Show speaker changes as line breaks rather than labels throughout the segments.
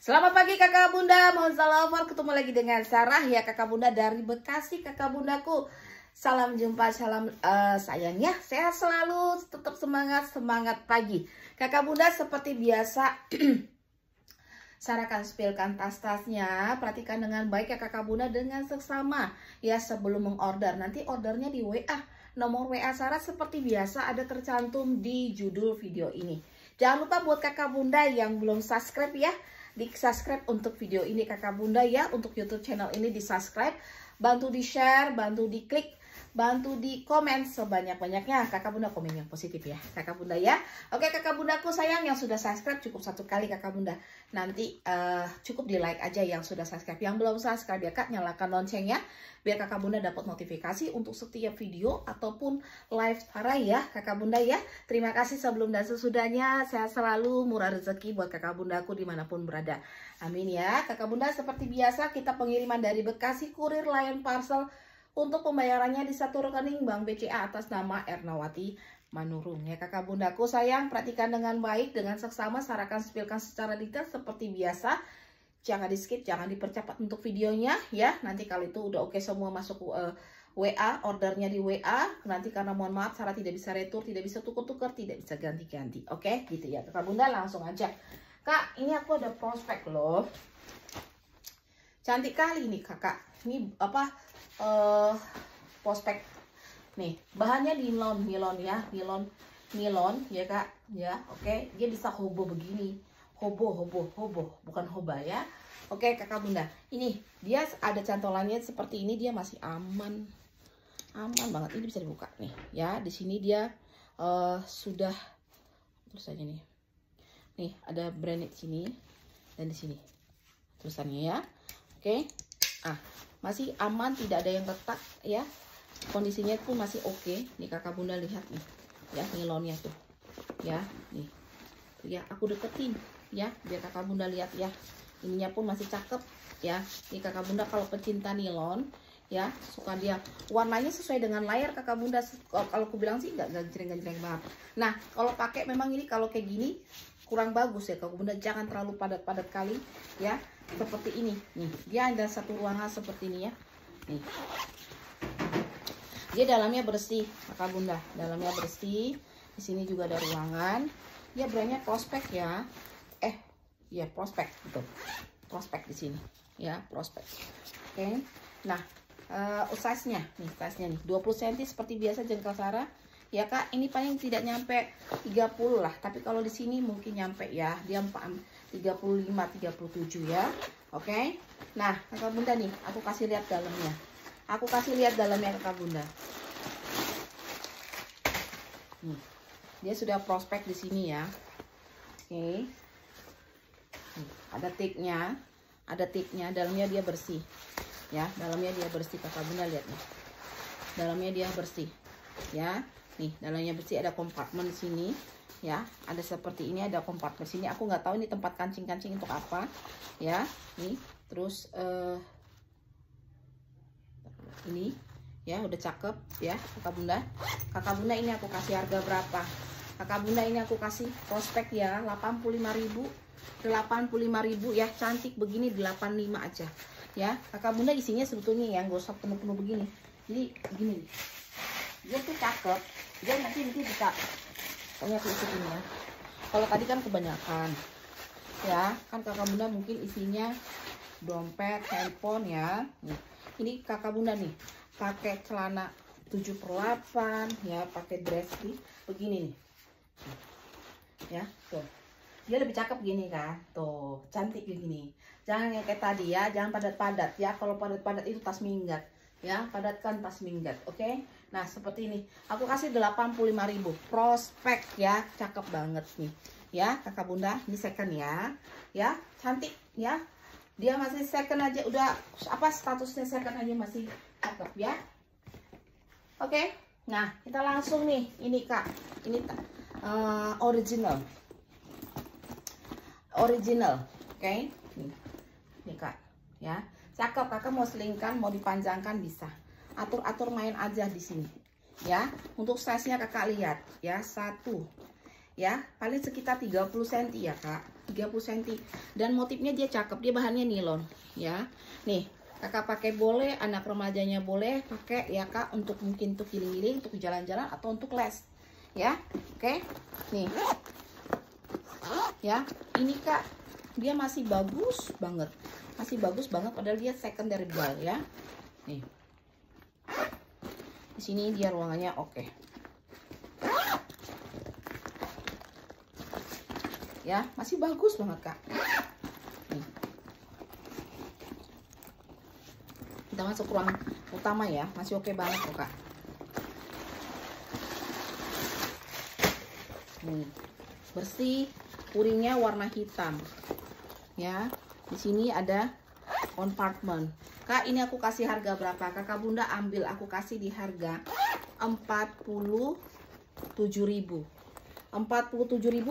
Selamat pagi kakak bunda, mohon salam ketemu lagi dengan Sarah ya kakak bunda dari Bekasi kakak bundaku. Salam jumpa, salam uh, sayang ya, sehat selalu, tetap semangat, semangat pagi. Kakak bunda seperti biasa, Sarah akan spillkan tas-tasnya, perhatikan dengan baik ya kakak bunda dengan seksama ya sebelum mengorder. Nanti ordernya di WA, nomor WA Sarah seperti biasa ada tercantum di judul video ini. Jangan lupa buat kakak bunda yang belum subscribe ya, di subscribe untuk video ini kakak bunda ya. Untuk YouTube channel ini di subscribe bantu di share bantu di klik bantu di komen sebanyak-banyaknya. Kakak bunda komen yang positif ya. Kakak bunda ya. Oke kakak bundaku sayang yang sudah subscribe cukup satu kali kakak bunda. Nanti uh, cukup di like aja yang sudah subscribe. Yang belum subscribe ya kak nyalakan loncengnya. Biar kakak bunda dapat notifikasi untuk setiap video ataupun live para ya kakak bunda ya. Terima kasih sebelum dan sesudahnya. Sehat selalu murah rezeki buat kakak bundaku di mana pun berada. Amin ya. Kakak bunda seperti biasa kita pengiriman dari Bekasi kurir Lion Parcel untuk pembayarannya di satu rekening Bank BCA atas nama Ernawati Manurung. Ya kakak bundaku sayang, perhatikan dengan baik, dengan seksama, sarakan spilkan secara detail seperti biasa. Jangan di skip, jangan dipercepat untuk videonya ya. Nanti kalau itu udah oke semua masuk uh, eh, WA, ordernya di WA. Nanti karena mohon maaf, Sarah tidak bisa retur, tidak bisa tuker-tuker, tidak bisa ganti-ganti. Oke, gitu ya. Kakak bunda langsung aja. Kak, ini aku ada prospek loh. Cantik kali nih kakak. Ini apa uh, prospek. Nih bahannya nilon nilon ya nilon nilon ya kak ya oke. Okay. dia bisa hobo begini. Hobo hobo hobo bukan hoba ya. Oke okay, kakak bunda. Ini dia ada cantolannya seperti ini dia masih aman. Aman banget. Ini bisa dibuka. Nih ya di sini dia uh, sudah terus aja nih. Nih ada branded sini dan di sini. Tulisannya ya. Oke. Okay. ah masih aman tidak ada yang retak ya. Kondisinya pun masih oke. Okay. nih kakak bunda lihat nih. Ya nilonnya tuh. Ya nih. Ya aku deketin ya biar kakak bunda lihat ya. Ininya pun masih cakep ya. Nih kakak bunda kalau pecinta nilon ya suka dia. Warnanya sesuai dengan layar kakak bunda. Kalau aku bilang sih nggak gancreng-gancreng banget. Nah kalau pakai memang ini kalau kayak gini kurang bagus ya kakak bunda. Jangan terlalu padat-padat kali ya seperti ini. Nih dia ada satu ruangan seperti ini ya. Nih. Dia dalamnya bersih kakak bunda. Dalamnya bersih. Di sini juga ada ruangan. Dia brandnya prospek ya. Eh ya prospek gitu prospek di sini. Ya prospek oke. Okay. nah uh, size nya nih size nya nih 20 cm seperti biasa jengkal Sarah ya kak ini paling tidak nyampe 30 lah. Tapi kalau di sini mungkin nyampe ya. Dia 35 37 ya. Oke? Nah kakak bunda nih aku kasih lihat dalamnya. Aku kasih lihat dalamnya kakak bunda. Nih dia sudah prospek di sini ya. Oke? Ada tiknya. Ada tiknya dalamnya dia bersih. Ya dalamnya dia bersih kakak bunda lihat nih. Dalamnya dia bersih. Ya nih. Dalamnya bersih ada kompartemen sini ya. Ada seperti ini ada kompartemen sini. Aku nggak tahu ini tempat kancing-kancing untuk apa ya. Nih terus uh, ini ya udah cakep ya kakak bunda. Kakak bunda ini aku kasih harga berapa? Kakak bunda ini aku kasih prospek ya 85.000 85.000 ya cantik begini 85 aja ya. Kakak bunda isinya sebetulnya yang gosok penuh-penuh begini. Jadi begini dia tuh cakep dia nanti nanti bisa ikutin ya kalau tadi kan kebanyakan. Ya. Kan kakak bunda mungkin isinya dompet handphone ya. Nih ini kakak bunda nih pakai celana 7 per 8 ya pakai dress nih begini nih. Ya tuh. Dia lebih cakep gini kan? Tuh cantik gini jangan yang kayak tadi ya jangan padat-padat ya. Kalau padat-padat itu tas minggat ya. Padatkan tas minggat oke? okay? Nah seperti ini. Aku kasih 85.000 prospek ya. Cakep banget nih. Ya kakak bunda ini second ya. Ya cantik ya. Dia masih second aja. Udah apa statusnya second aja masih cakep ya. Oke. Okay? nah kita langsung nih. Ini kak. Ini uh, original. Original oke? Okay? nih kak. Ya. Cakep, kakak mau selingkan, mau dipanjangkan bisa. Atur-atur main aja di sini. Ya, untuk size-nya kakak lihat ya, satu. ya. Paling sekitar 30 cm ya kak. 30 cm dan motifnya dia cakep dia bahannya nilon ya. Nih kakak pakai boleh anak remajanya boleh pakai ya kak untuk mungkin untuk giling-giling untuk jalan-jalan atau untuk les ya. Oke nih. Ya ini kak dia masih bagus banget. Masih bagus banget padahal dia secondary ball ya. Nih di sini dia ruangannya oke okay. ya masih bagus banget kak nih. kita masuk ruang utama ya masih oke okay banget kok kak nih bersih puringnya warna hitam ya di sini ada compartment kak ini aku kasih harga berapa? Kakak bunda ambil aku kasih di harga 47.000 47.000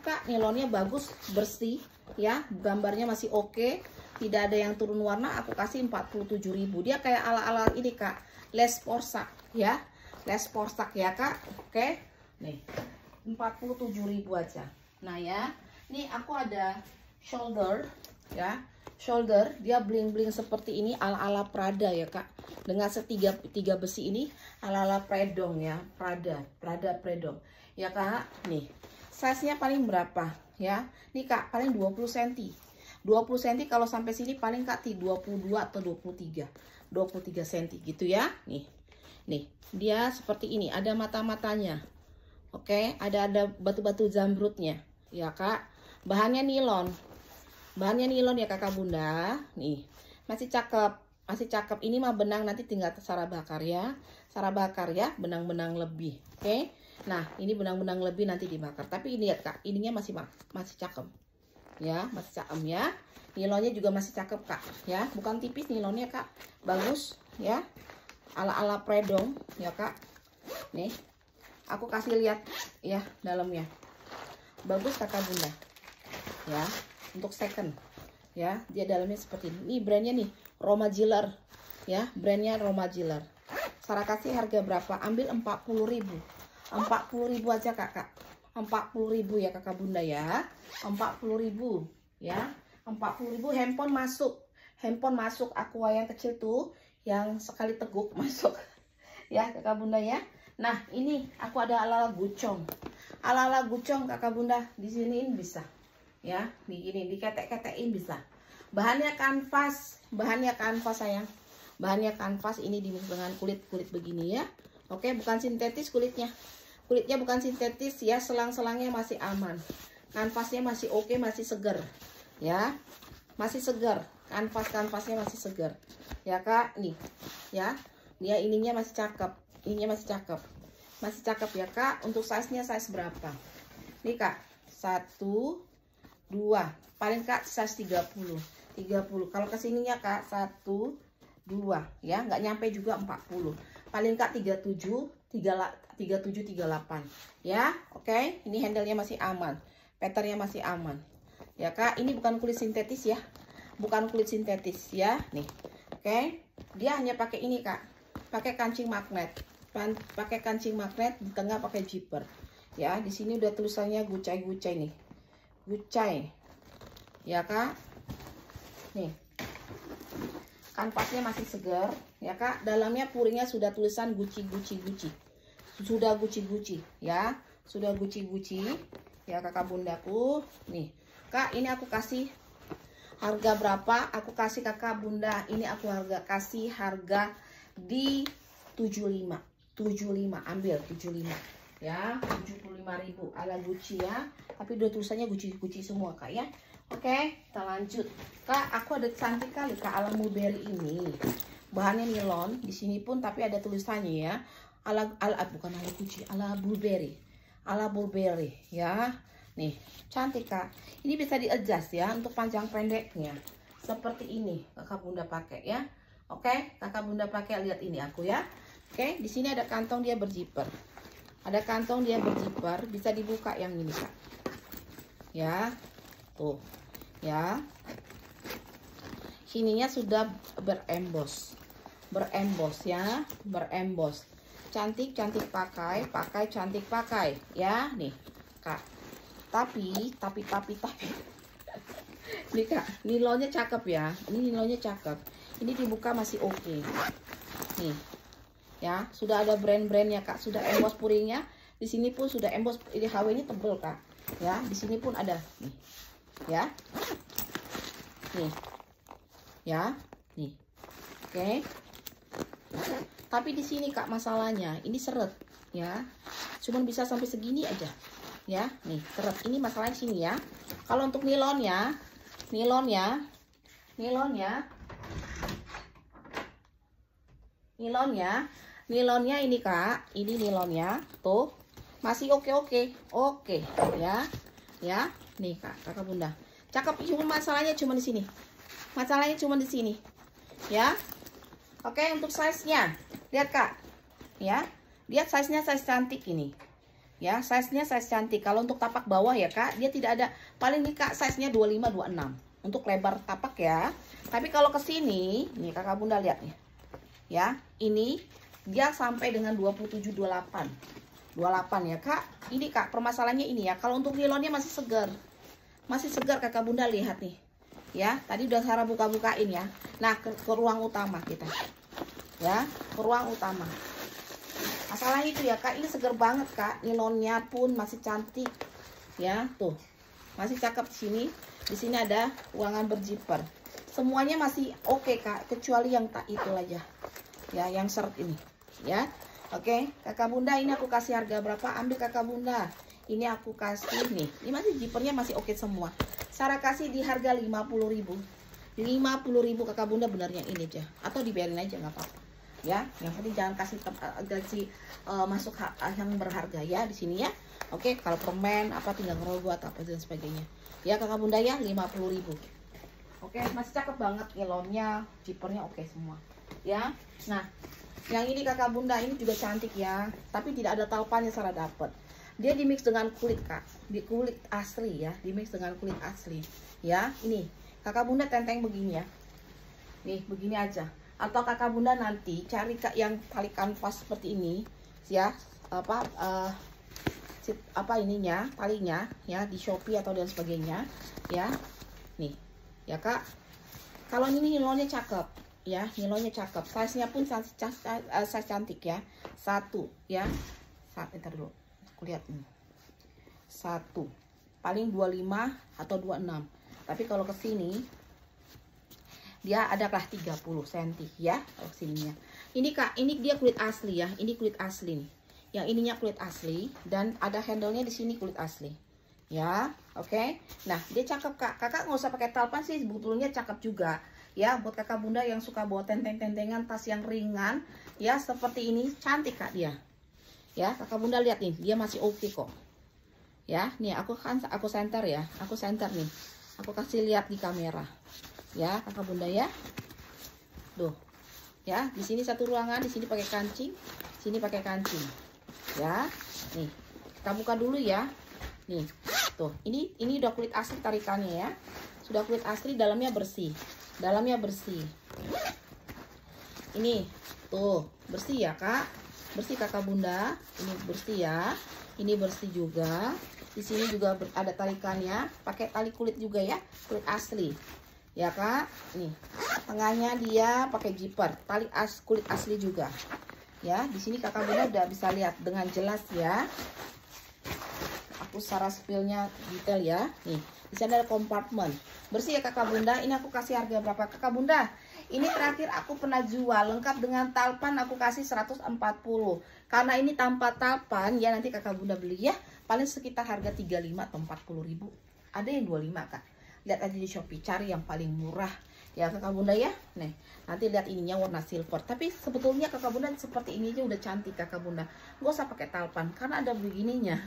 kak. Nilonnya bagus bersih ya. Gambarnya masih oke. Okay. tidak ada yang turun warna aku kasih 47.000 dia kayak ala-ala ini kak. Les porsak ya. Les porsak ya kak. Oke. Okay. nih 47.000 aja. Nah ya. Nih aku ada shoulder ya. Shoulder dia bling bling seperti ini ala ala Prada ya kak. Dengan setiga tiga besi ini ala ala predong ya Prada Prada predong. Ya kak nih size nya paling berapa ya? Nih kak paling 20 cm 20 cm kalau sampai sini paling kak 22 atau 23 23 cm gitu ya. Nih nih dia seperti ini ada mata-matanya. Oke ada ada batu-batu zamrudnya ya kak bahannya nilon bahannya nilon ya kakak bunda. Nih masih cakep. Masih cakep. Ini mah benang nanti tinggal cara bakar ya. Cara bakar ya benang-benang lebih oke? Okay? nah ini benang-benang lebih nanti dibakar. Tapi ini lihat kak ininya masih masih cakep ya masih cakep ya. Nilonnya juga masih cakep kak ya. Bukan tipis nilonnya kak. Bagus ya. Ala-ala predong ya kak. Nih aku kasih lihat ya dalamnya. Bagus kakak bunda ya untuk second ya. Dia dalamnya seperti ini. Ini brandnya nih Roma Jiller ya. Brandnya Roma Jiller Sarah kasih harga berapa? Ambil 40.000 40 ribu. Aja kakak 40 ribu ya kakak bunda ya. 40 ribu ya. 40 ribu handphone masuk. Handphone masuk aqua yang kecil tuh yang sekali teguk masuk. Ya kakak bunda ya. Nah ini aku ada ala-ala gucong. Ala-ala gucong kakak bunda. Di sini bisa ya begini diketek-ketekin bisa. Bahannya kanvas bahannya kanvas sayang. Bahannya kanvas ini dimis dengan kulit-kulit begini ya. Oke bukan sintetis kulitnya. Kulitnya bukan sintetis ya selang-selangnya masih aman. Kanvasnya masih oke masih segar ya. Masih segar kanvas kanvasnya masih segar ya kak nih ya. Dia ininya masih cakep ininya masih cakep. Masih cakep ya kak. Untuk size nya size berapa? Nih kak satu dua. Paling kak size 30 30 kalau ke sininya kak satu dua. Ya nggak nyampe juga 40 paling kak 37 3738 ya oke? Okay? ini handlenya masih aman. Patternnya masih aman. Ya kak ini bukan kulit sintetis ya. Bukan kulit sintetis ya. Nih oke? Okay? dia hanya pakai ini kak. Pakai kancing magnet. Pakai kancing magnet di tengah pakai zipper. Ya di sini udah tulisannya gucai-gucai nih gucai ya kak? Nih. Kanvasnya masih segar ya kak? Dalamnya puringnya sudah tulisan guci guci guci sudah guci-guci ya? Sudah guci-guci ya kakak bundaku. Nih. Kak ini aku kasih harga berapa? Aku kasih kakak bunda ini aku harga kasih harga di 75 75 ambil 75 ya 75.000 ala Gucci ya. Tapi dua tulisannya Gucci Gucci semua kak ya. Oke kita lanjut. Kak aku ada cantik kali kak ala mulberry ini. Bahannya nilon di sini pun tapi ada tulisannya ya. Ala ala bukan ala kuci ala blueberry ala blueberry ya. Nih cantik kak. Ini bisa di adjust ya untuk panjang pendeknya. Seperti ini kakak bunda pakai ya. Oke kakak bunda pakai lihat ini aku ya. Oke di sini ada kantong dia berzipper ada kantong dia berzipper bisa dibuka yang ini kak. Ya. Tuh. Ya. Sininya sudah berembos. Berembos ya. Berembos. Cantik cantik pakai pakai cantik pakai. Ya nih kak. Tapi tapi tapi tapi. Ini kak nilonnya cakep ya. Ini nilonnya cakep. Ini dibuka masih oke. Okay. nih ya. Sudah ada brand-brandnya kak. Sudah emboss puringnya. Di sini pun sudah emboss ini HW ini tebel kak. Ya di sini pun ada. Nih. Ya. Nih. Ya. Nih. Oke. Tapi di sini kak masalahnya ini seret. Ya. Cuman bisa sampai segini aja. Ya. Nih seret. Ini masalahnya sini ya. Kalau untuk nilonnya nilonnya nilonnya nilonnya nilonnya ini kak. Ini nilonnya. Tuh. Masih oke oke oke ya. Ya. Nih kak. Kakak bunda. Cakep. Cuma masalahnya cuma di sini. Masalahnya cuma di sini. Ya. Oke untuk size nya lihat kak. Ya. Lihat size nya size cantik ini. Ya size nya size cantik. Kalau untuk tapak bawah ya kak dia tidak ada. Paling nih kak size nya 25 26 untuk lebar tapak ya. Tapi kalau ke sini nih kakak bunda lihat nih. Ya ini dia sampai dengan 27 28 28 ya kak? Ini kak permasalahannya ini ya. Kalau untuk nilonnya masih segar. Masih segar kakak bunda lihat nih. Ya tadi udah cara buka-bukain ya. Nah ke, ke ruang utama kita. Ya ke ruang utama. Masalah itu ya kak ini segar banget kak. Nilonnya pun masih cantik. Ya tuh. Masih cakep di sini. Di sini ada ruangan berjiper semuanya masih oke okay, kak kecuali yang tak itu aja. Ya yang seret ini ya. Oke kakak bunda ini aku kasih harga berapa? Ambil kakak bunda. Ini aku kasih nih. Ini masih jipernya masih oke semua. Sarah kasih di harga 50.000 50.000 kakak bunda benar yang ini aja. Atau dibiarin aja nggak apa-apa. Ya yang penting jangan kasih kasih uh, masuk uh, yang berharga ya di sini ya. Oke kalau permen apa tinggal ngerogoh atau apa dan sebagainya. Ya kakak bunda ya 50.000 oke masih cakep banget nilonnya jipernya oke semua. Ya nah yang ini kakak bunda ini juga cantik ya. Tapi tidak ada talpannya secara dapet dia di mix dengan kulit kak. Di kulit asli ya. Di mix dengan kulit asli. Ya ini. Kakak bunda tenteng begini ya. Nih begini aja. Atau kakak bunda nanti cari kak yang tali kanvas seperti ini ya. Apa uh, apa ininya talinya ya di shopee atau dan sebagainya ya. Nih ya kak. Kalau ini nilonnya cakep ya nilonya cakep. Size nya pun size, eh, size, cantik ya. Satu ya. Ntar dulu aku lihat ini. Satu. Paling 25 atau 26 tapi kalau ke sini dia adalah 30 cm ya kalau sininya. Ini kak ini dia kulit asli ya. Ini kulit asli nih. Yang ininya kulit asli dan ada handle-nya di sini kulit asli ya oke. Okay? nah dia cakep kak. Kakak nggak usah pakai talpan sih sebetulnya cakep juga. Ya buat kakak bunda yang suka bawa tenteng-tentengan tas yang ringan ya seperti ini cantik kak dia. Ya kakak bunda lihat nih dia masih oke okay kok. Ya nih aku kan aku center ya aku center nih. Aku kasih lihat di kamera. Ya kakak bunda ya. Tuh. Ya di sini satu ruangan di sini pakai kancing sini pakai kancing. Ya nih kita buka dulu ya. Nih tuh ini ini udah kulit asli tarikannya ya. Sudah kulit asli dalamnya bersih. Dalamnya bersih. Ini tuh bersih ya kak? Bersih kakak bunda. Ini bersih ya. Ini bersih juga. Di sini juga ada talikannya pakai tali kulit juga ya kulit asli. Ya kak? Nih tengahnya dia pakai zipper. Tali as kulit asli juga. Ya di sini kakak bunda udah bisa lihat dengan jelas ya aku secara spillnya detail ya. Nih di sana ada kompartemen bersih ya kakak bunda. Ini aku kasih harga berapa kakak bunda? Ini terakhir aku pernah jual lengkap dengan talpan aku kasih 140 karena ini tanpa talpan ya nanti kakak bunda beli ya. Paling sekitar harga 35 atau 40 ribu. Ada yang 25 kak. Lihat aja di shopee cari yang paling murah. Ya kakak bunda ya. Nih nanti lihat ininya warna silver. Tapi sebetulnya kakak bunda seperti ini aja udah cantik kakak bunda. Gak usah pakai talpan karena ada begininya.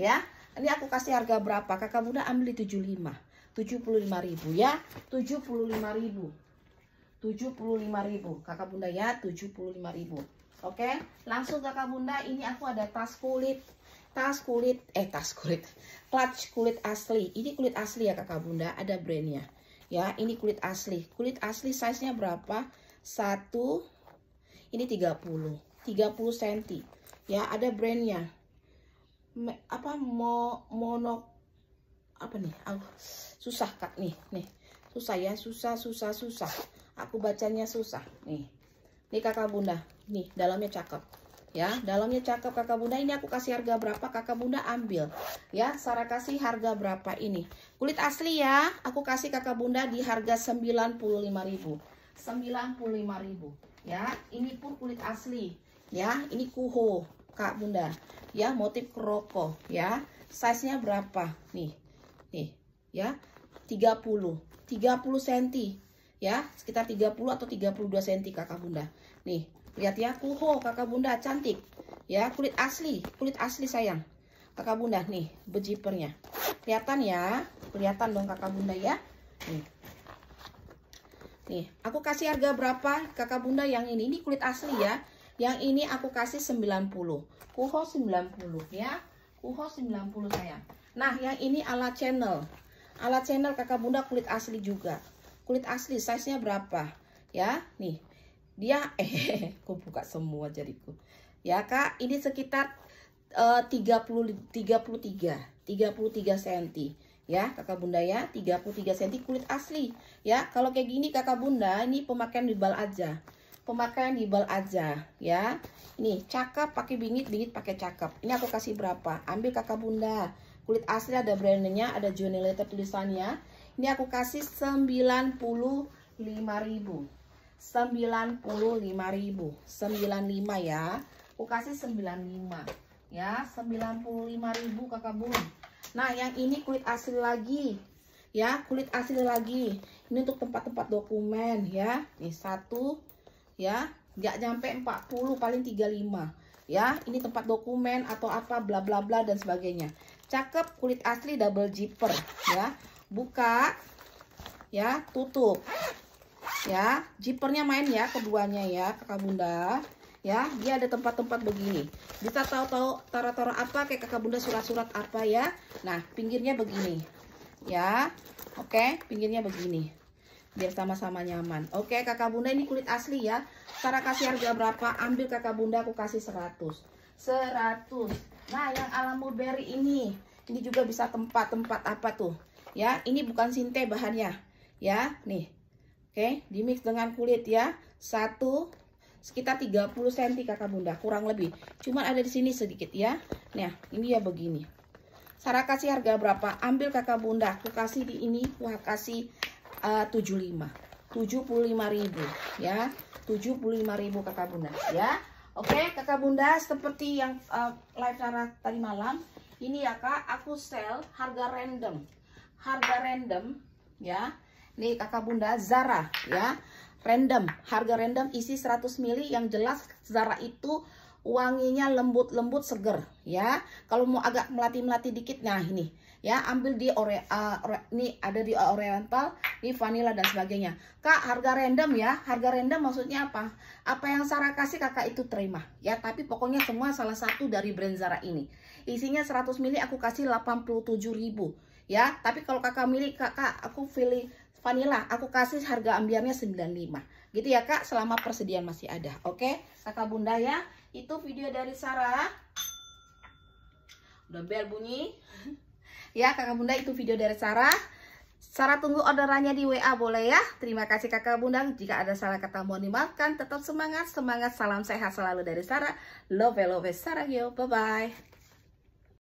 Ya ini aku kasih harga berapa? Kakak bunda ambil di 75. 75 ribu ya. 75 ribu. 75 ribu. Kakak bunda ya 75 ribu. Oke. Langsung kakak bunda ini aku ada tas kulit. Tas kulit. Eh tas kulit. Clutch kulit asli. Ini kulit asli ya kakak bunda. Ada brandnya. Ya ini kulit asli. Kulit asli size nya berapa? Satu. Ini 30. 30 cm. Ya ada brandnya apa mo mono apa nih? Oh, susah kak. Nih nih. Susah ya susah susah susah. Aku bacanya susah nih. Nih kakak bunda. Nih dalamnya cakep. Ya dalamnya cakep kakak bunda. Ini aku kasih harga berapa kakak bunda ambil. Ya Sarah kasih harga berapa ini? Kulit asli ya. Aku kasih kakak bunda di harga 95.000 95.000 ya ini pun kulit asli. Ya ini kuho kak bunda ya motif kroko ya size nya berapa nih nih ya 30 30 cm ya sekitar 30 atau 32 cm kakak bunda nih Lihat ya, kuho kakak bunda cantik. Ya, kulit asli, kulit asli sayang. Kakak bunda nih, bejipernya. Kelihatan ya? Kelihatan dong kakak bunda ya. Nih. Nih, aku kasih harga berapa kakak bunda yang ini? Ini kulit asli ya. Yang ini aku kasih 90. Kuho 90 ya. Kuho 90 sayang. Nah, yang ini ala channel. Ala channel kakak bunda kulit asli juga. Kulit asli size-nya berapa? Ya, nih dia eh aku buka semua jariku ya kak ini sekitar uh, 30 33 33 cm ya kakak bunda ya 33 cm kulit asli ya kalau kayak gini kakak bunda ini pemakaian di bal aja pemakaian di bal aja ya. Ini cakep pakai bingit bingit pakai cakep. Ini aku kasih berapa? Ambil kakak bunda. Kulit asli ada brandnya ada Johnny Letter tulisannya. Ini aku kasih 95.000 95.000 95 ya. Aku kasih 95 ya 95.000 kakak bun. Nah yang ini kulit asli lagi. Ya kulit asli lagi. Ini untuk tempat-tempat dokumen ya. Nih satu ya. Nggak nyampe 40 paling 35 ya ini tempat dokumen atau apa bla bla bla dan sebagainya. Cakep kulit asli double zipper ya. Buka ya tutup. Ya jipernya main ya keduanya ya kakak bunda. Ya dia ada tempat-tempat begini. Bisa tahu-tahu taruh-taruh apa kayak kakak bunda surat-surat apa ya. Nah pinggirnya begini. Ya oke pinggirnya begini biar sama-sama nyaman oke kakak bunda ini kulit asli ya cara kasih harga berapa ambil kakak bunda aku kasih 100 100 nah yang alam mulberry ini ini juga bisa tempat-tempat apa tuh ya ini bukan sinte bahannya ya nih Oke, di mix dengan kulit ya. Satu sekitar 30 cm kakak bunda, kurang lebih. Cuman ada di sini sedikit ya. Nah, ini ya begini. Sarah kasih harga berapa? Ambil kakak bunda, aku kasih di ini, wah kasih uh, 75. 75.000 ya. 75.000 kakak bunda ya. Oke, kakak bunda seperti yang uh, live Sarah tadi malam, ini ya kak, aku sell harga random. Harga random ya Nih kakak bunda Zara ya. Random, harga random isi 100 ml yang jelas Zara itu wanginya lembut-lembut seger ya. Kalau mau agak melati-melati dikit nah ini ya ambil di ore, uh, ore ini ada di oriental, di vanilla dan sebagainya. Kak, harga random ya. Harga random maksudnya apa? Apa yang Zara kasih kakak itu terima ya. Tapi pokoknya semua salah satu dari brand Zara ini. Isinya 100 ml aku kasih 87.000 ya. Tapi kalau kakak milik kakak aku pilih vanilla aku kasih harga ambiarnya 95 gitu ya kak selama persediaan masih ada oke kakak bunda ya itu video dari Sarah udah bel bunyi ya kakak bunda itu video dari Sarah. Sarah tunggu orderannya di WA boleh ya? Terima kasih kakak bunda. Jika ada salah kata mohon dimaafkan. Tetap semangat semangat salam sehat selalu dari Sarah. Love love Sarah yo bye bye